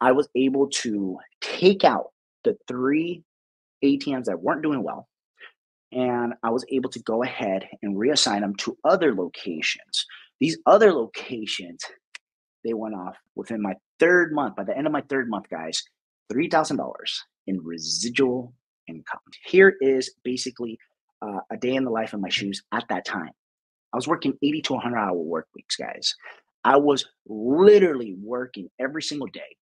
I was able to take out the three ATMs that weren't doing well, and I was able to go ahead and reassign them to other locations. These other locations, they went off within my third month. By the end of my third month, guys, $3,000 in residual income. Here is basically uh, a day in the life of my shoes at that time. I was working 80 to 100 hour work weeks, guys. I was literally working every single day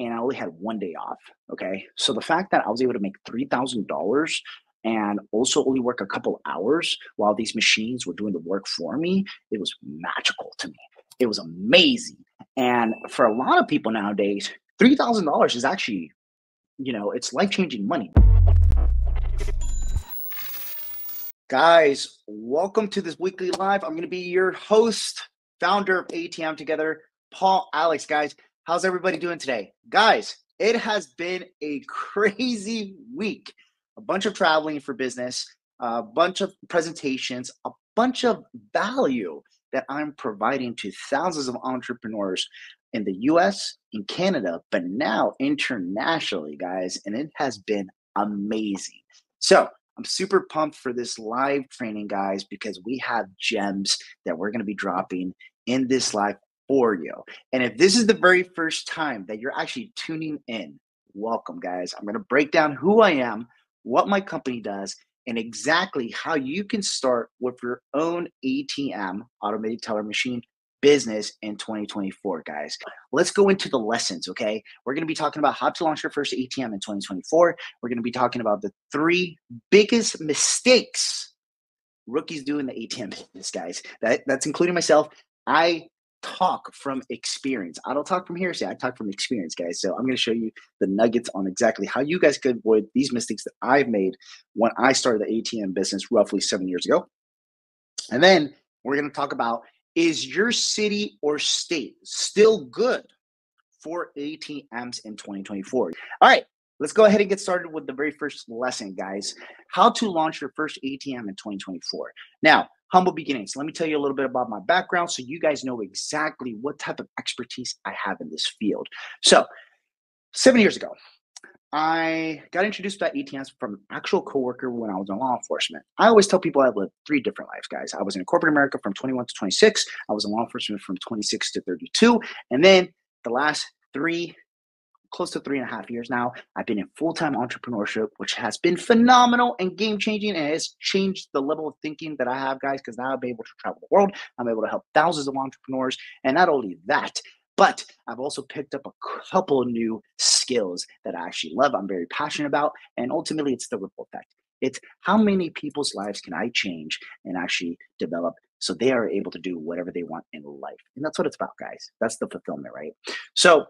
and I only had one day off. Okay. So the fact that I was able to make $3,000 and also only work a couple hours while these machines were doing the work for me, it was magical to me. It was amazing. And for a lot of people nowadays, $3,000 is actually, you know, it's life changing money. Guys, welcome to this weekly live. I'm going to be your host, founder of ATM Together, Paul Alex. Guys, how's everybody doing today? Guys, it has been a crazy week. A bunch of traveling for business, a bunch of presentations, a bunch of value that I'm providing to thousands of entrepreneurs in the US, in Canada, but now internationally, guys. And it has been amazing. So, I'm super pumped for this live training, guys, because we have gems that we're going to be dropping in this live for you. And if this is the very first time that you're actually tuning in, welcome, guys. I'm going to break down who I am, what my company does, and exactly how you can start with your own ATM, automated teller machine, business in 2024, guys. Let's go into the lessons, okay? We're going to be talking about how to launch your first ATM in 2024. We're going to be talking about the three biggest mistakes rookies do in the ATM business, guys. That, that's including myself. I talk from experience. I don't talk from hearsay. I talk from experience, guys. So I'm going to show you the nuggets on exactly how you guys could avoid these mistakes that I've made when I started the ATM business roughly seven years ago. And then we're going to talk about is your city or state still good for ATMs in 2024? All right, let's go ahead and get started with the very first lesson, guys. How to launch your first ATM in 2024. Now, humble beginnings. Let me tell you a little bit about my background so you guys know exactly what type of expertise I have in this field. So, seven years ago, I got introduced to ATMs from an actual coworker when I was in law enforcement. I always tell people I've lived three different lives, guys. I was in corporate America from 21 to 26. I was in law enforcement from 26 to 32. And then the last three, close to three and a half years now, I've been in full time entrepreneurship, which has been phenomenal and game changing and has changed the level of thinking that I have, guys, because now I'm able to travel the world. I'm able to help thousands of entrepreneurs. And not only that, but I've also picked up a couple new skills that I actually love, I'm very passionate about, and ultimately it's the ripple effect. It's how many people's lives can I change and actually develop so they are able to do whatever they want in life. And that's what it's about, guys. That's the fulfillment, right? So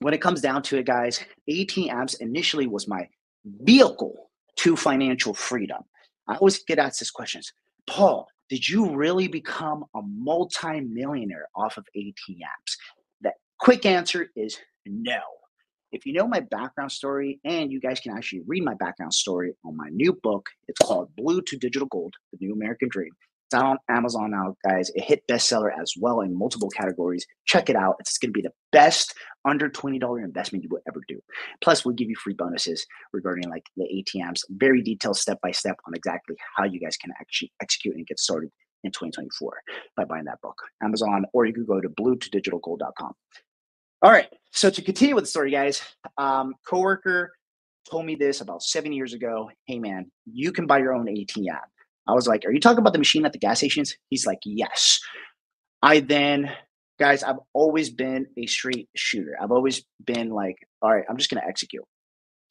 when it comes down to it, guys, ATMs initially was my vehicle to financial freedom. I always get asked this questions. Paul, did you really become a multi-millionaire off of ATMs? That quick answer is no. If you know my background story, and you guys can actually read my background story on my new book, it's called Blue to Digital Gold The New American Dream. It's on Amazon now, guys. It hit bestseller as well in multiple categories. Check it out. It's going to be the best under $20 investment you will ever do. Plus, we'll give you free bonuses regarding like the ATMs, very detailed step by step on exactly how you guys can actually execute and get started in 2024 by buying that book. Amazon, or you can go to blue to digitalgold.com. All right. So to continue with the story, guys, um, coworker told me this about seven years ago. Hey, man, you can buy your own ATM. I was like, Are you talking about the machine at the gas stations? He's like, Yes. I then, guys, I've always been a straight shooter. I've always been like, All right, I'm just going to execute.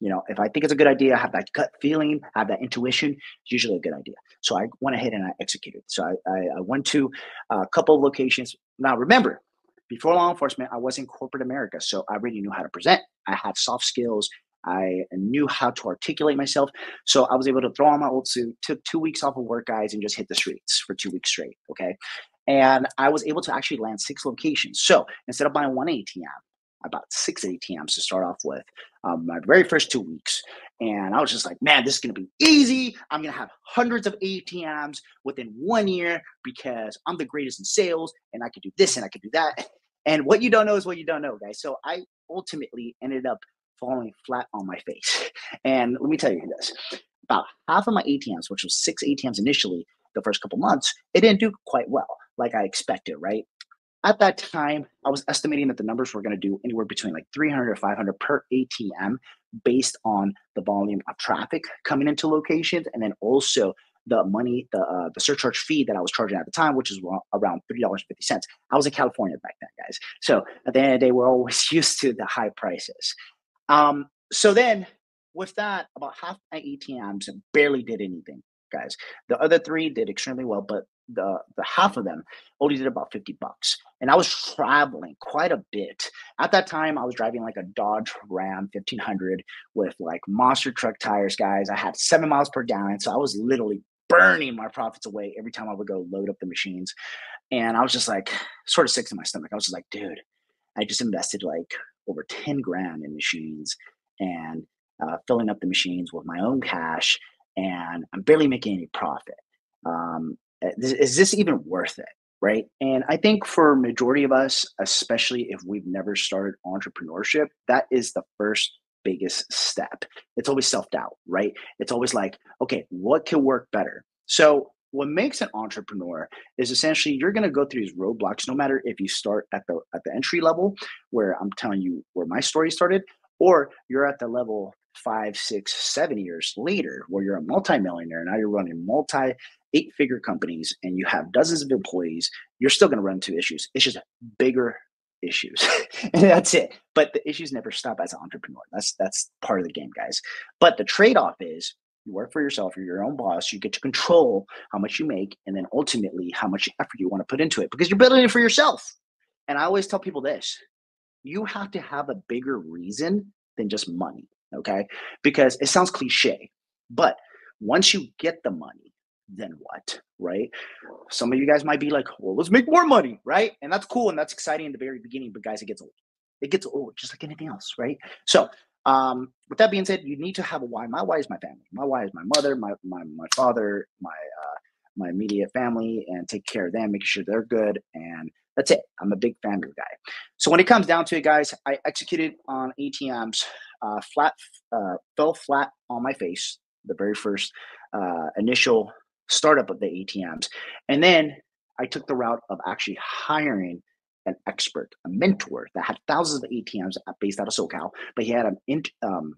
You know, if I think it's a good idea, I have that gut feeling, I have that intuition, it's usually a good idea. So I went ahead and I executed. So I, I, I went to a couple of locations. Now, remember, before law enforcement, I was in corporate America. So I already knew how to present. I had soft skills. I knew how to articulate myself. So I was able to throw on my old suit, took two weeks off of work, guys, and just hit the streets for two weeks straight. Okay. And I was able to actually land six locations. So instead of buying one ATM, I bought six ATMs to start off with um, my very first two weeks. And I was just like, man, this is going to be easy. I'm going to have hundreds of ATMs within one year because I'm the greatest in sales and I could do this and I could do that. And what you don't know is what you don't know, guys. So I ultimately ended up falling flat on my face. And let me tell you this about half of my ATMs, which was six ATMs initially the first couple months, it didn't do quite well like I expected, right? At that time, I was estimating that the numbers were going to do anywhere between like 300 or 500 per ATM based on the volume of traffic coming into locations and then also the money, the uh, the surcharge fee that I was charging at the time, which is around three dollars fifty cents. I was in California back then, guys. So at the end of the day, we're always used to the high prices. Um, so then, with that, about half my ATMs barely did anything, guys. The other three did extremely well, but the the half of them only did about 50 bucks. And i was traveling quite a bit. At that time i was driving like a dodge ram 1500 with like monster truck tires guys. I had seven miles per gallon so i was literally burning my profits away every time i would go load up the machines. And i was just like sort of sick to my stomach. I was just like dude i just invested like over 10 grand in machines and uh, filling up the machines with my own cash and i'm barely making any profit. Um, uh, is this even worth it right? And i think for majority of us especially if we've never started entrepreneurship that is the first biggest step. It's always self-doubt right? It's always like okay what can work better? So what makes an entrepreneur is essentially you're going to go through these roadblocks no matter if you start at the at the entry level where i'm telling you where my story started or you're at the level five six seven years later where you're a multimillionaire now you're running multi eight figure companies and you have dozens of employees, you're still going to run into issues. It's just bigger issues. and that's it. But the issues never stop as an entrepreneur. That's that's part of the game, guys. But the trade-off is you work for yourself, you're your own boss, you get to control how much you make, and then ultimately how much effort you want to put into it because you're building it for yourself. And I always tell people this you have to have a bigger reason than just money. Okay. Because it sounds cliche, but once you get the money, then what? Right? Some of you guys might be like, well, let's make more money, right? And that's cool and that's exciting in the very beginning, but guys, it gets old. It gets old, just like anything else, right? So, um, with that being said, you need to have a why. My why is my family. My why is my mother, my my my father, my uh, my immediate family, and take care of them, making sure they're good, and that's it. I'm a big family guy. So when it comes down to it, guys, I executed on ATMs, uh, flat, uh, fell flat on my face. The very first uh, initial startup of the ATMs. And then I took the route of actually hiring an expert, a mentor that had thousands of ATMs based out of SoCal, but he had them in, um,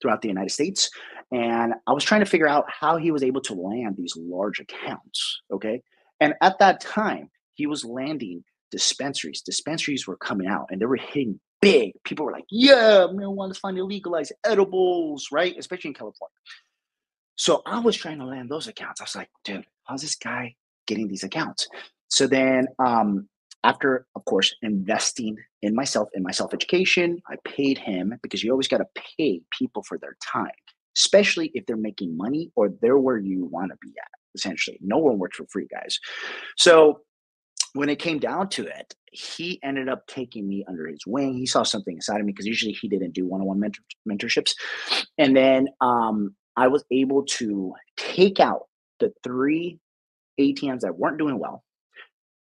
throughout the United States. And I was trying to figure out how he was able to land these large accounts. Okay. And at that time, he was landing dispensaries. Dispensaries were coming out and they were hitting big. People were like, yeah, marijuana is finally legalized, edibles, right? Especially in California. So I was trying to land those accounts. I was like, dude, how's this guy getting these accounts? So then, um, after, of course, investing in myself, in my self education, I paid him because you always got to pay people for their time, especially if they're making money or they're where you want to be at, essentially. No one works for free, guys. So when it came down to it, he ended up taking me under his wing. He saw something inside of me because usually he didn't do one on one mentorships. And then um, I was able to take out the three ATMs that weren't doing well.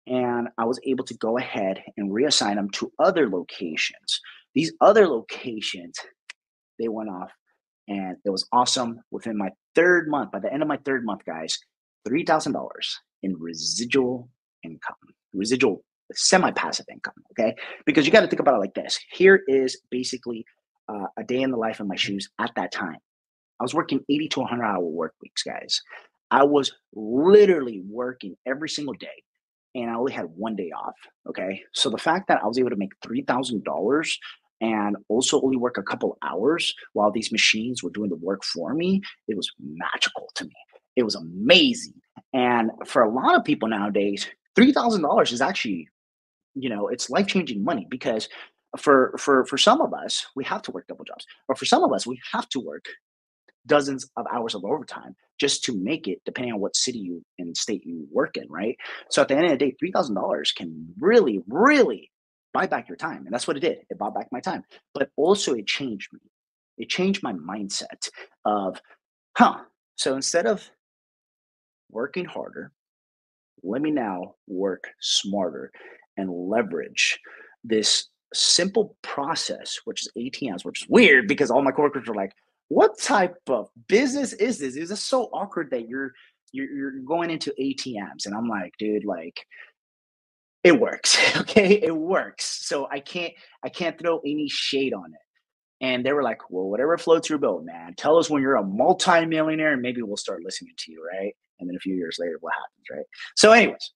And I was able to go ahead and reassign them to other locations. These other locations, they went off and it was awesome. Within my third month, by the end of my third month, guys, $3,000 in residual income, residual semi passive income. Okay. Because you got to think about it like this here is basically uh, a day in the life of my shoes at that time. I was working 80 to 100 hour work weeks, guys. I was literally working every single day and I only had one day off. Okay. So the fact that I was able to make $3,000 and also only work a couple hours while these machines were doing the work for me, it was magical to me. It was amazing. And for a lot of people nowadays, $3,000 is actually, you know, it's life changing money because for for for some of us we have to work double jobs or for some of us we have to work dozens of hours of overtime just to make it, depending on what city you and state you work in, right? So at the end of the day, three thousand dollars can really, really buy back your time, and that's what it did. It bought back my time, but also it changed me. It changed my mindset of, huh? So instead of working harder, let me now work smarter and leverage this simple process, which is ATMs, which is weird because all my coworkers were like, "What type of business is this? Is this so awkward that you're you're, you're going into ATMs?" And I'm like, "Dude, like." It works, okay. It works. So I can't, I can't throw any shade on it. And they were like, well, whatever floats your boat, man. Tell us when you're a multimillionaire and maybe we'll start listening to you, right? And then a few years later, what happens, right? So, anyways,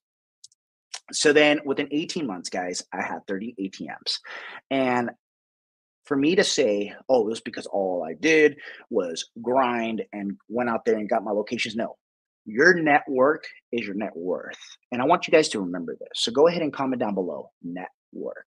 so then within 18 months, guys, I had 30 ATMs. And for me to say, oh, it was because all I did was grind and went out there and got my locations, no. Your network is your net worth. And I want you guys to remember this. So go ahead and comment down below network.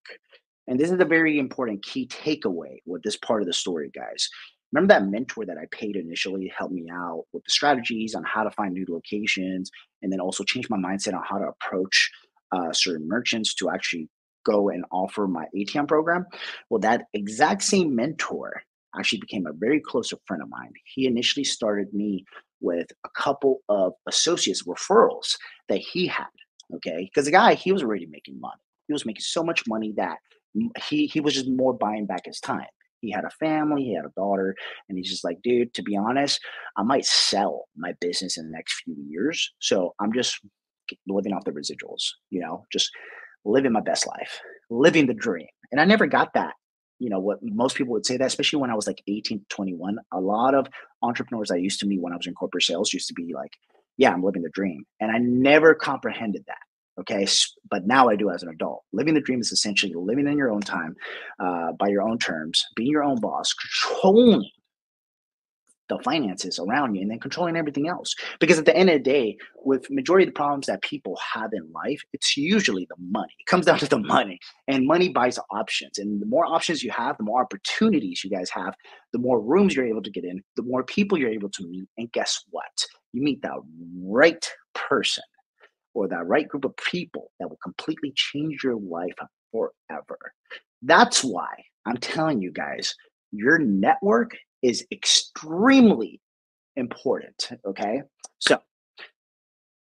And this is a very important key takeaway with this part of the story, guys. Remember that mentor that I paid initially helped me out with the strategies on how to find new locations and then also change my mindset on how to approach uh, certain merchants to actually go and offer my ATM program. Well, that exact same mentor actually became a very close friend of mine. He initially started me with a couple of associates referrals that he had. Okay. Because the guy, he was already making money. He was making so much money that he he was just more buying back his time. He had a family, he had a daughter, and he's just like, dude, to be honest, I might sell my business in the next few years. So I'm just living off the residuals, you know, just living my best life, living the dream. And I never got that. You know, what most people would say that, especially when I was like 18 to 21. A lot of entrepreneurs I used to meet when I was in corporate sales used to be like, yeah, I'm living the dream. And I never comprehended that. Okay. But now I do as an adult. Living the dream is essentially living in your own time, uh, by your own terms, being your own boss, controlling the finances around you and then controlling everything else. Because at the end of the day with majority of the problems that people have in life it's usually the money. It comes down to the money. And money buys options. And the more options you have the more opportunities you guys have the more rooms you're able to get in the more people you're able to meet. And guess what? You meet the right person or that right group of people that will completely change your life forever. That's why I'm telling you guys, your network is extremely important. Okay. So,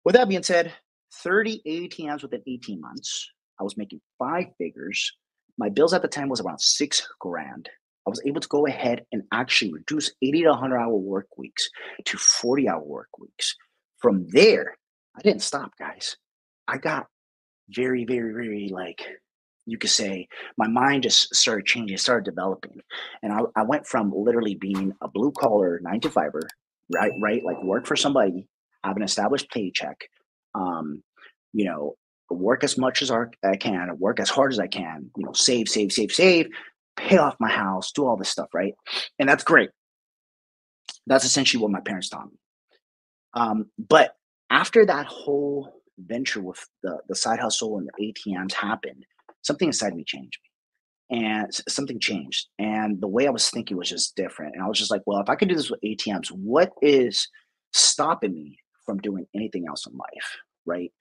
with that being said, 30 ATMs within 18 months. I was making five figures. My bills at the time was around six grand. I was able to go ahead and actually reduce 80 to 100 hour work weeks to 40 hour work weeks. From there, I didn't stop, guys. I got very, very, very like you could say my mind just started changing, started developing. And I, I went from literally being a blue collar nine to fiver, right? Right, like work for somebody, have an established paycheck, um, you know, work as much as I can, work as hard as I can, you know, save, save, save, save, pay off my house, do all this stuff, right? And that's great. That's essentially what my parents taught me. Um, but after that whole venture with the, the side hustle and the ATMs happened, something inside me changed me. And something changed. And the way I was thinking was just different. And I was just like, well, if I could do this with ATMs, what is stopping me from doing anything else in life? Right.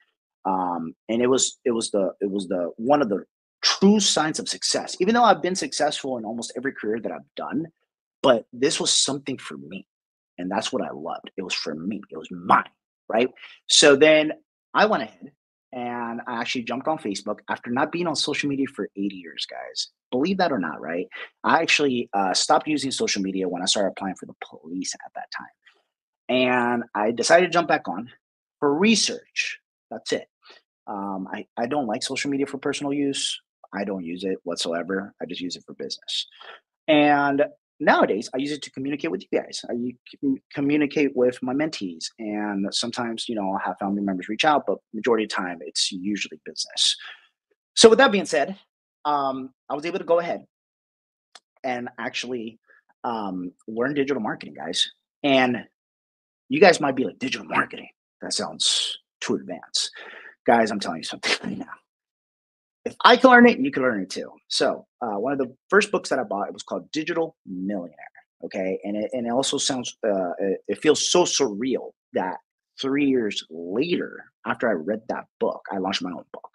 Um, and it was it was the it was the one of the true signs of success. Even though I've been successful in almost every career that I've done, but this was something for me. And that's what I loved. It was for me. It was mine right? So then I went ahead and I actually jumped on Facebook after not being on social media for 80 years, guys. Believe that or not, right? I actually uh, stopped using social media when I started applying for the police at that time. And I decided to jump back on for research. That's it. Um, I, I don't like social media for personal use. I don't use it whatsoever. I just use it for business. And nowadays i use it to communicate with you guys. I communicate with my mentees and sometimes you know i'll have family members reach out but majority of the time it's usually business. So with that being said um, i was able to go ahead and actually um, learn digital marketing guys. And you guys might be like digital marketing? That sounds too advanced. Guys i'm telling you something right now if I can learn it, you can learn it too. So uh, one of the first books that I bought it was called Digital Millionaire. Okay, and it and it also sounds uh, it feels so surreal that three years later, after I read that book, I launched my own book.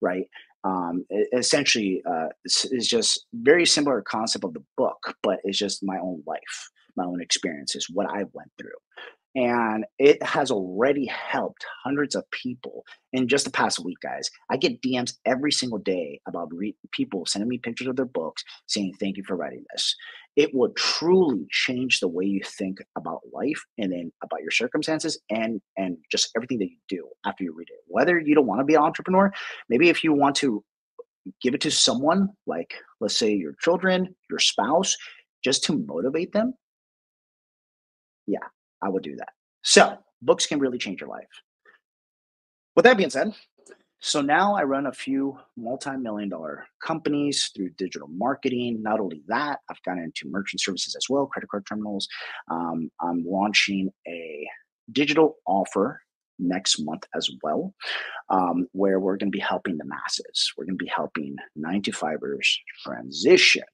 Right. Um, it, essentially, uh, it's, it's just very similar concept of the book, but it's just my own life, my own experiences, what I went through. And it has already helped hundreds of people in just the past week guys. I get dms every single day about re- people sending me pictures of their books saying thank you for writing this. It will truly change the way you think about life and then about your circumstances and and just everything that you do after you read it. Whether you don't want to be an entrepreneur maybe if you want to give it to someone like let's say your children your spouse just to motivate them yeah I would do that. So books can really change your life. With that being said, so now I run a few multi-million dollar companies through digital marketing. Not only that, I've gotten into merchant services as well, credit card terminals. Um, I'm launching a digital offer next month as well, um, where we're going to be helping the masses. We're going to be helping nine to fivers transition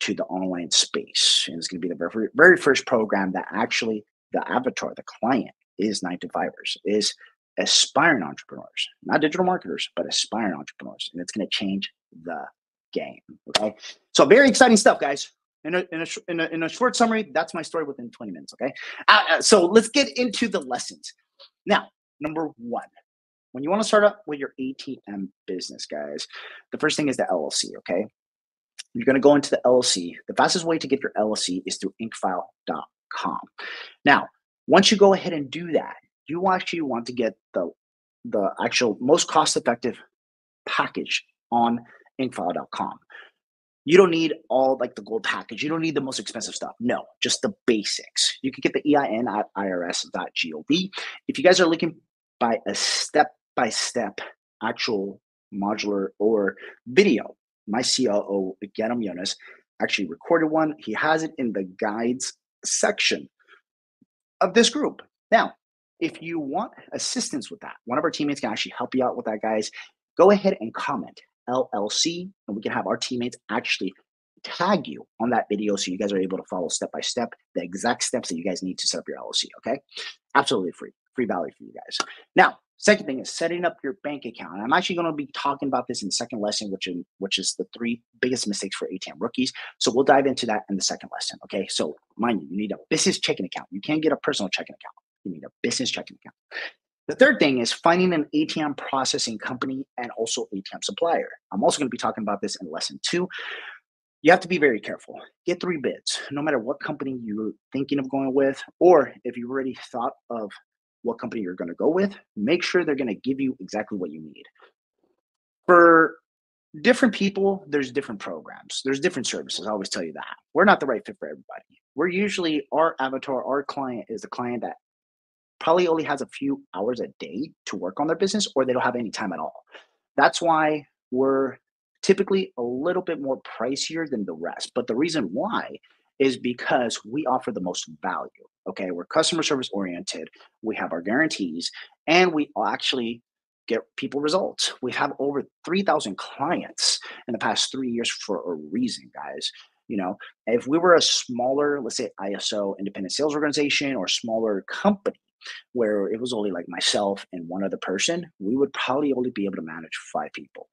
to the online space. And it's going to be the very, very first program that actually the avatar, the client, is nine to fivers, is aspiring entrepreneurs, not digital marketers, but aspiring entrepreneurs. And it's going to change the game. Okay. So, very exciting stuff, guys. In a, in, a, in, a, in a short summary, that's my story within 20 minutes. Okay. Uh, uh, so, let's get into the lessons. Now, number one, when you want to start up with your ATM business, guys, the first thing is the LLC. Okay. You're going to go into the LLC. The fastest way to get your LLC is through incfile.com. Now, once you go ahead and do that, you actually want to get the the actual most cost effective package on incfile.com. You don't need all like the gold package. You don't need the most expensive stuff. No, just the basics. You can get the EIN at irs.gov. If you guys are looking by a step by step actual modular or video my COO, Ganem Yonas, actually recorded one. He has it in the guides section of this group. Now, if you want assistance with that, one of our teammates can actually help you out with that, guys. Go ahead and comment LLC, and we can have our teammates actually tag you on that video so you guys are able to follow step by step the exact steps that you guys need to set up your LLC. Okay, absolutely free, free value for you guys. Now, Second thing is setting up your bank account. I'm actually going to be talking about this in the second lesson, which in, which is the three biggest mistakes for ATM rookies. So we'll dive into that in the second lesson. Okay. So mind you, you need a business checking account. You can't get a personal checking account. You need a business checking account. The third thing is finding an ATM processing company and also ATM supplier. I'm also going to be talking about this in lesson two. You have to be very careful. Get three bids, no matter what company you're thinking of going with, or if you've already thought of what company you're going to go with, make sure they're going to give you exactly what you need. For different people, there's different programs, there's different services. I always tell you that. We're not the right fit for everybody. We're usually our avatar, our client is the client that probably only has a few hours a day to work on their business or they don't have any time at all. That's why we're typically a little bit more pricier than the rest. But the reason why is because we offer the most value. Okay, we're customer service oriented. We have our guarantees, and we actually get people results. We have over 3,000 clients in the past three years for a reason, guys. You know, if we were a smaller, let's say ISO independent sales organization or smaller company where it was only like myself and one other person, we would probably only be able to manage five people.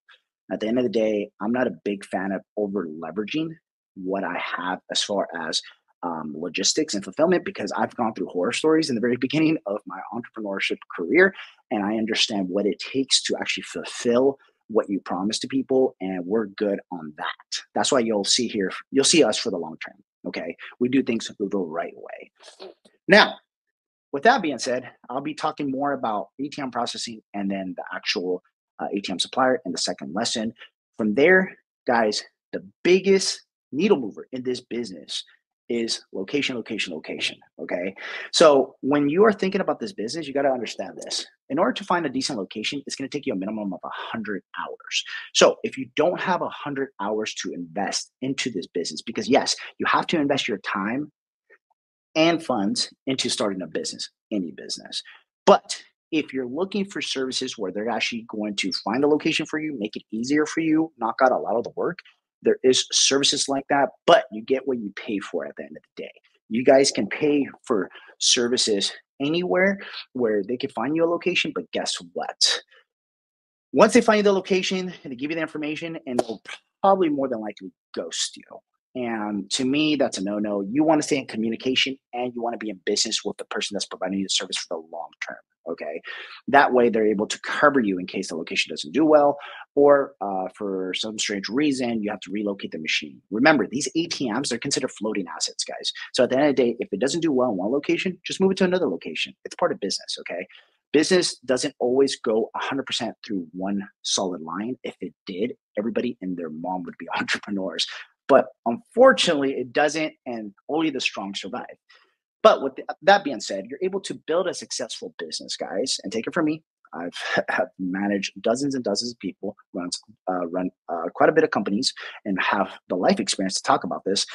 At the end of the day, I'm not a big fan of over leveraging what I have as far as um, logistics and fulfillment because I've gone through horror stories in the very beginning of my entrepreneurship career, and I understand what it takes to actually fulfill what you promise to people, and we're good on that. That's why you'll see here, you'll see us for the long term. Okay, we do things the right way. Now, with that being said, I'll be talking more about ATM processing and then the actual uh, ATM supplier in the second lesson. From there, guys, the biggest needle mover in this business is location, location, location. Okay. So when you are thinking about this business, you got to understand this. In order to find a decent location, it's going to take you a minimum of 100 hours. So if you don't have 100 hours to invest into this business, because yes, you have to invest your time and funds into starting a business, any business. But if you're looking for services where they're actually going to find a location for you, make it easier for you, knock out a lot of the work, there is services like that, but you get what you pay for at the end of the day. You guys can pay for services anywhere where they can find you a location, but guess what? Once they find you the location they give you the information, and they'll probably more than likely ghost you. And to me, that's a no no. You want to stay in communication and you want to be in business with the person that's providing you the service for the long term. Okay. That way they're able to cover you in case the location doesn't do well or uh, for some strange reason you have to relocate the machine. Remember, these ATMs, they're considered floating assets, guys. So at the end of the day, if it doesn't do well in one location, just move it to another location. It's part of business. Okay. Business doesn't always go 100% through one solid line. If it did, everybody and their mom would be entrepreneurs. But unfortunately, it doesn't, and only the strong survive. But with that being said, you're able to build a successful business, guys, and take it from me. I've have managed dozens and dozens of people, runs uh, run uh, quite a bit of companies, and have the life experience to talk about this.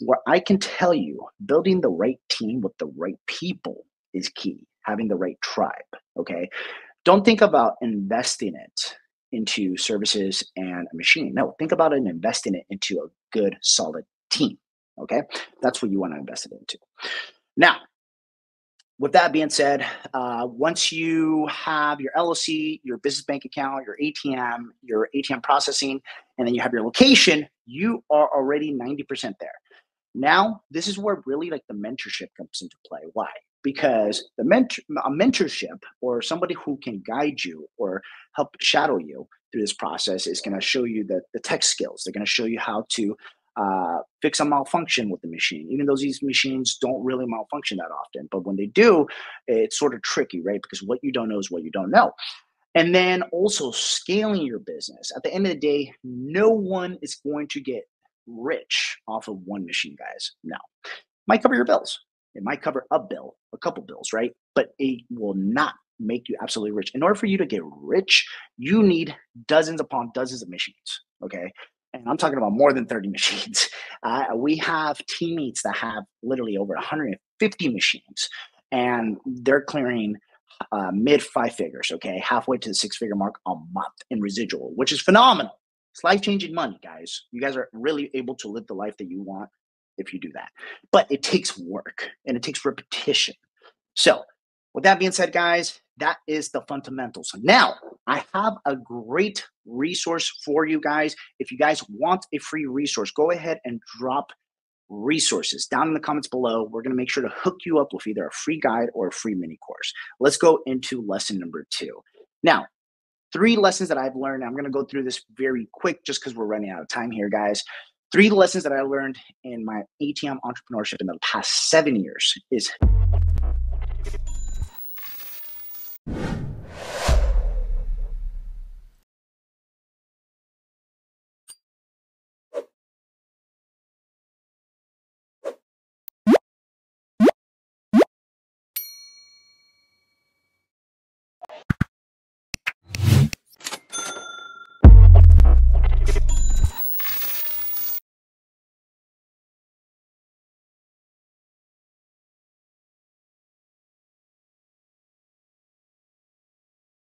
Where I can tell you, building the right team with the right people is key. Having the right tribe. Okay, don't think about investing it into services and a machine. No, think about it and investing it into a good, solid team. Okay, that's what you want to invest it into. Now, with that being said, uh, once you have your LLC, your business bank account, your ATM, your ATM processing, and then you have your location, you are already 90% there. Now, this is where really like the mentorship comes into play. Why? Because the mentor, a mentorship or somebody who can guide you or help shadow you through this process is going to show you the, the tech skills. They're going to show you how to uh, fix a malfunction with the machine, even though these machines don't really malfunction that often. But when they do, it's sort of tricky, right? Because what you don't know is what you don't know. And then also scaling your business. At the end of the day, no one is going to get rich off of one machine, guys. No. Might cover your bills. It might cover a bill, a couple bills, right? But it will not make you absolutely rich. In order for you to get rich, you need dozens upon dozens of machines. Okay and I'm talking about more than 30 machines. Uh, we have teammates that have literally over 150 machines, and they're clearing uh, mid five figures, okay, halfway to the six figure mark a month in residual, which is phenomenal. It's life changing money, guys. You guys are really able to live the life that you want if you do that. But it takes work and it takes repetition. So, with that being said, guys, that is the fundamentals. Now, I have a great resource for you guys. If you guys want a free resource, go ahead and drop resources down in the comments below. We're going to make sure to hook you up with either a free guide or a free mini course. Let's go into lesson number two. Now, three lessons that I've learned. I'm going to go through this very quick just because we're running out of time here, guys. Three lessons that I learned in my ATM entrepreneurship in the past seven years is